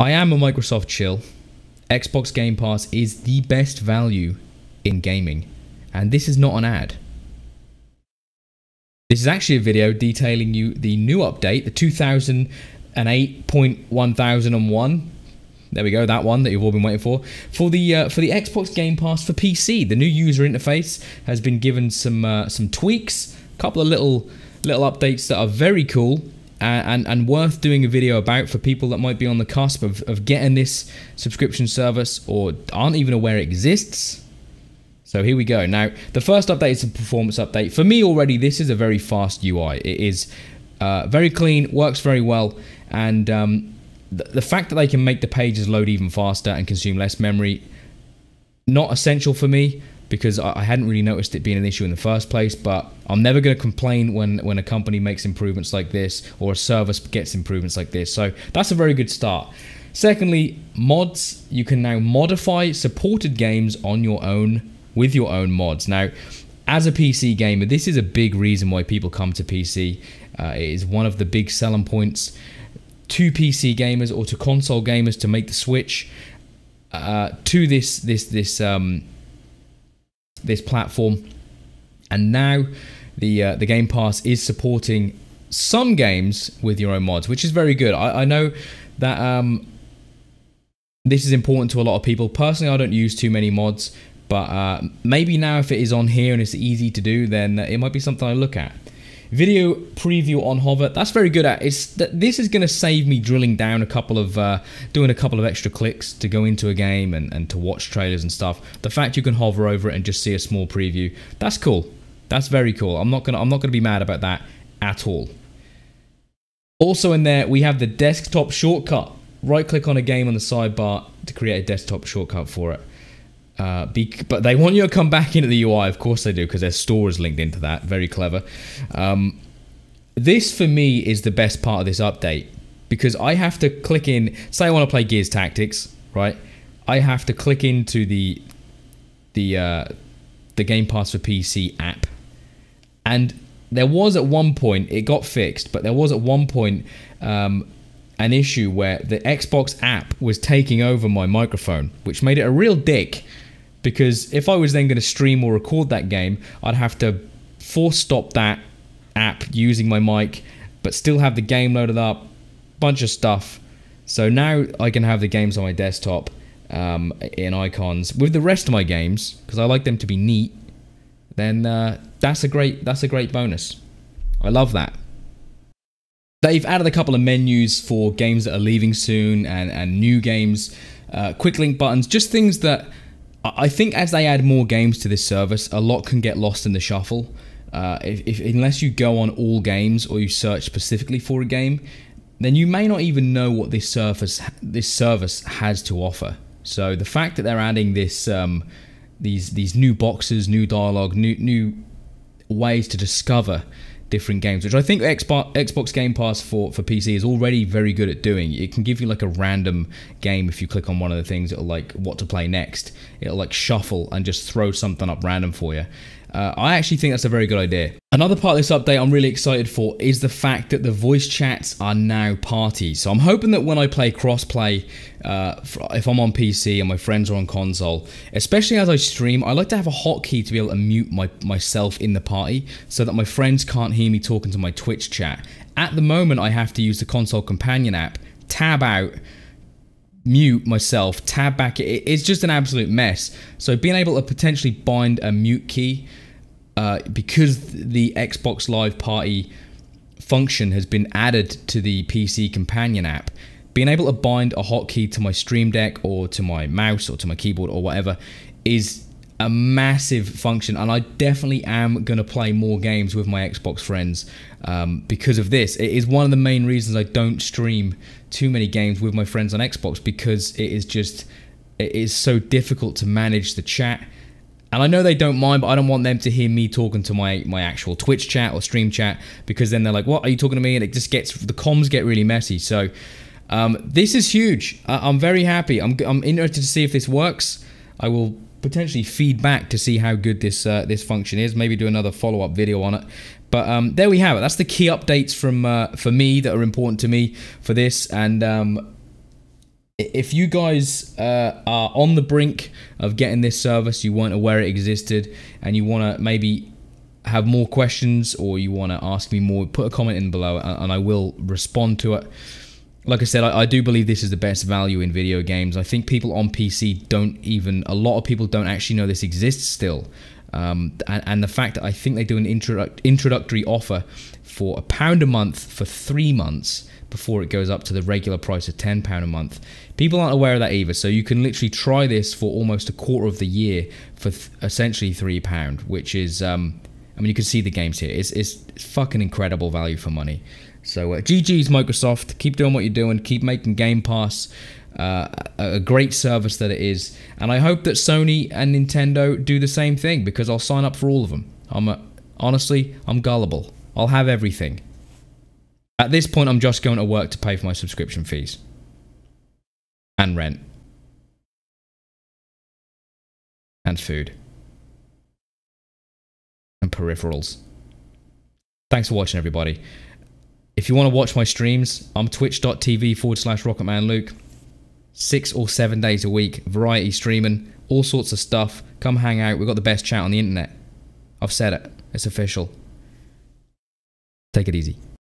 I am a Microsoft chill. Xbox Game Pass is the best value in gaming. And this is not an ad. This is actually a video detailing you the new update, the 2008.1001. There we go, that one that you've all been waiting for. For the uh, for the Xbox Game Pass for PC, the new user interface has been given some uh, some tweaks, a couple of little little updates that are very cool and, and, worth doing a video about for people that might be on the cusp of, of getting this subscription service or aren't even aware it exists. So here we go. Now, the first update is a performance update. For me already, this is a very fast UI. It is uh, very clean, works very well, and um, the fact that they can make the pages load even faster and consume less memory, not essential for me because I hadn't really noticed it being an issue in the first place. But I'm never going to complain when when a company makes improvements like this or a service gets improvements like this. So that's a very good start. Secondly, mods. You can now modify supported games on your own with your own mods. Now, as a PC gamer, this is a big reason why people come to PC. Uh, it is one of the big selling points to PC gamers or to console gamers to make the switch uh, to this this this um, this platform, and now the uh, the Game Pass is supporting some games with your own mods, which is very good. I, I know that um, this is important to a lot of people. Personally, I don't use too many mods, but uh, maybe now if it is on here and it's easy to do, then it might be something I look at. Video preview on Hover, that's very good at. It's that This is going to save me drilling down a couple of, uh, doing a couple of extra clicks to go into a game and, and to watch trailers and stuff. The fact you can hover over it and just see a small preview, that's cool. That's very cool. I'm not gonna I'm not gonna be mad about that at all. Also in there, we have the desktop shortcut. Right click on a game on the sidebar to create a desktop shortcut for it. Uh, be, but they want you to come back into the UI. Of course they do, because their store is linked into that. Very clever. Um, this, for me, is the best part of this update. Because I have to click in... Say I want to play Gears Tactics, right? I have to click into the the uh, the Game Pass for PC app. And there was at one point, it got fixed, but there was at one point um, an issue where the Xbox app was taking over my microphone, which made it a real dick because if I was then going to stream or record that game, I'd have to force stop that app using my mic, but still have the game loaded up, bunch of stuff. So now I can have the games on my desktop um, in icons with the rest of my games because I like them to be neat. Then uh, that's a great that's a great bonus. I love that. They've added a couple of menus for games that are leaving soon and, and new games, uh, quick link buttons, just things that I think as they add more games to this service, a lot can get lost in the shuffle. Uh, if, if, unless you go on all games or you search specifically for a game, then you may not even know what this service this service has to offer. So the fact that they're adding this um, these these new boxes, new dialogue, new new ways to discover different games, which I think Xbox Game Pass for, for PC is already very good at doing. It can give you like a random game if you click on one of the things, it'll like what to play next. It'll like shuffle and just throw something up random for you. Uh, I actually think that's a very good idea. Another part of this update I'm really excited for is the fact that the voice chats are now parties. So I'm hoping that when I play crossplay, uh, if I'm on PC and my friends are on console, especially as I stream, I like to have a hotkey to be able to mute my, myself in the party so that my friends can't hear me talking to my Twitch chat. At the moment, I have to use the console companion app, tab out, mute myself, tab back. It's just an absolute mess. So being able to potentially bind a mute key uh, because the Xbox Live Party function has been added to the PC companion app, being able to bind a hotkey to my Stream Deck or to my mouse or to my keyboard or whatever is a massive function and I definitely am going to play more games with my Xbox friends um, because of this. It is one of the main reasons I don't stream too many games with my friends on Xbox because it is just it is so difficult to manage the chat. And I know they don't mind, but I don't want them to hear me talking to my my actual Twitch chat or stream chat because then they're like, "What are you talking to me?" And it just gets the comms get really messy. So um, this is huge. I, am very happy. I'm I'm interested to see if this works. I will potentially feed back to see how good this uh, this function is. Maybe do another follow up video on it. But um, there we have it. That's the key updates from uh, for me that are important to me for this. And um, if you guys uh, are on the brink of getting this service, you weren't aware it existed, and you want to maybe have more questions or you want to ask me more, put a comment in below and I will respond to it. Like I said, I, I, do believe this is the best value in video games. I think people on PC don't even, a lot of people don't actually know this exists still. Um, and, and, the fact that I think they do an introdu- introductory offer for a pound a month for three months before it goes up to the regular price of £10 a month. People aren't aware of that either, so you can literally try this for almost a quarter of the year for th- essentially £3, which is, um, I mean, you can see the games here. It's, it's fucking incredible value for money. So uh, GG's Microsoft. Keep doing what you're doing. Keep making Game Pass uh, a great service that it is. And I hope that Sony and Nintendo do the same thing because I'll sign up for all of them. I'm a, honestly, I'm gullible. I'll have everything. At this point, I'm just going to work to pay for my subscription fees and rent and food and peripherals. Thanks for watching, everybody. If you want to watch my streams, I'm twitch.tv forward slash rocketmanluke. Six or seven days a week, variety streaming, all sorts of stuff. Come hang out. We've got the best chat on the internet. I've said it. It's official. Take it easy.